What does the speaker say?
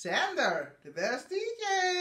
Sander, the best DJ.